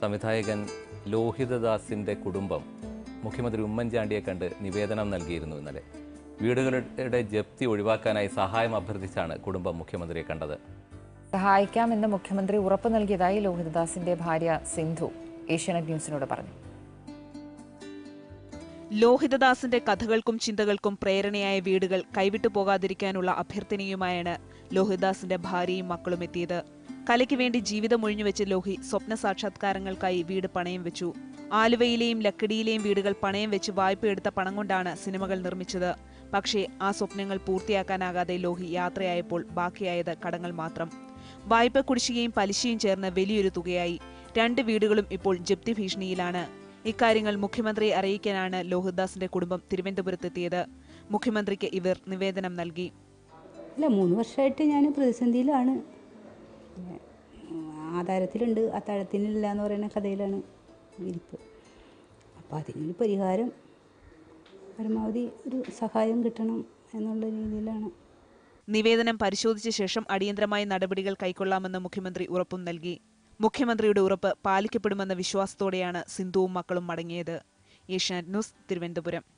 സംവിധായകൻ ലോഹിതദാസിന്റെ കുടുംബം മുഖ്യമന്ത്രി ഉമ്മൻചാണ്ടിയെ കണ്ട് നിവേദനം നൽകിയിരുന്നു ഇന്നലെ. വീടുകളുടെ ജപ്തി ഒഴിവാക്കാനായി സഹായം അഭ്യർത്ഥിച്ചാണ് കുടുംബം മുഖ്യമന്ത്രിയെ കണ്ടത്. സഹായിക്കാമെന്ന് മുഖ്യമന്ത്രി ഉറപ്പു നൽകിയതായി ലോഹിതദാസിന്റെ ഭാര്യ സിന്ധു ഏഷ്യാനെറ്റ് ന്യൂസിനോട് പറഞ്ഞു. ലോഹിതദാസിന്റെ കഥകൾക്കും ചിന്തകൾക്കും പ്രേരണയായ വീടുകൾ കൈവിട്ടു പോകാതിരിക്കാനുള്ള അഭ്യർത്ഥനയുമായാണ് ലോഹിതദാസിന്റെ ഭാര്യയും മക്കളും എത്തിയത്. കലയ്ക്ക് വേണ്ടി ജീവിതം ഒഴിഞ്ഞുവെച്ച് ലോഹി സ്വപ്ന സാക്ഷാത്കാരങ്ങൾക്കായി വീട് പണയം വെച്ചു. ആലുവയിലെയും ലക്കിടിയിലെയും വീടുകൾ പണയം വെച്ച് വായ്പയെടുത്ത പണം കൊണ്ടാണ് സിനിമകൾ നിർമ്മിച്ചത്. പക്ഷേ ആ സ്വപ്നങ്ങൾ പൂർത്തിയാക്കാനാകാതെ ലോഹി യാത്രയായപ്പോൾ ബാക്കിയായത് കടങ്ങൾ മാത്രം. വായ്പ കുടിശ്ശികയും പലിശയും ചേർന്ന് വലിയൊരു തുകയായി. രണ്ട് വീടുകളും ഇപ്പോൾ ജപ്തി ഭീഷണിയിലാണ്. ഇക്കാര്യങ്ങൾ മുഖ്യമന്ത്രിയെ അറിയിക്കാനാണ് ലോഹിദാസിന്റെ കുടുംബം തിരുവനന്തപുരത്തെത്തിയത്. മുഖ്യമന്ത്രിക്ക് ഇവർ നിവേദനം നൽകി. അല്ല മൂന്ന് വർഷമായിട്ട് ഞാൻ പ്രതിസന്ധിയിലാണ്. പിന്നെ, ആധാരത്തിലുണ്ട്. അത്താഴത്തിനില്ല എന്ന് പറയുന്ന കഥയിലാണ് ഇരിപ്പ്. അപ്പോൾ അതിനൊരു പരിഹാരം പരമാവധി ഒരു സഹായം കിട്ടണം എന്നുള്ള രീതിയിലാണ്. നിവേദനം പരിശോധിച്ച ശേഷം അടിയന്തരമായ നടപടികൾ കൈക്കൊള്ളാമെന്ന് മുഖ്യമന്ത്രി ഉറപ്പും നൽകി. മുഖ്യമന്ത്രിയുടെ ഉറപ്പ് പാലിക്കപ്പെടുമെന്ന വിശ്വാസത്തോടെയാണ് സിന്ധുവും മക്കളും മടങ്ങിയത്. ഏഷ്യാനെറ്റ് ന്യൂസ് തിരുവനന്തപുരം.